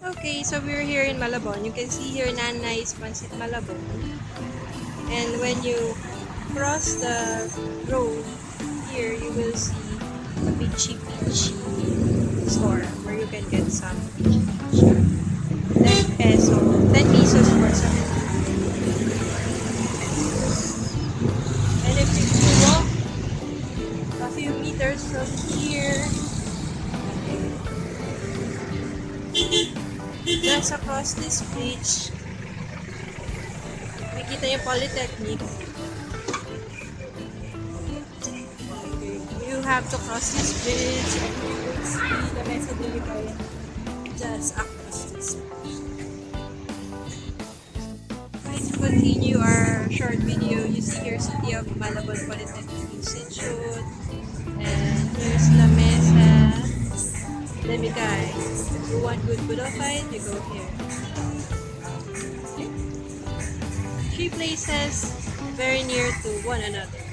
Okay, so we're here in Malabon. You can see here Nanay's Pancit Malabon. And when you cross the road, here you will see the Pichi Pichi store where you can get some Pichi Pichi. 10 peso, 10 pesos for some. And if you walk a few meters from here, just across this bridge, makita yung Polytechnic. You have to cross this bridge and you will see the Mesa de just across this bridge. Okay, to continue our short video, you see here City of Malabon Polytechnic Institute If you want good Budopite, you go here. Three places very near to one another.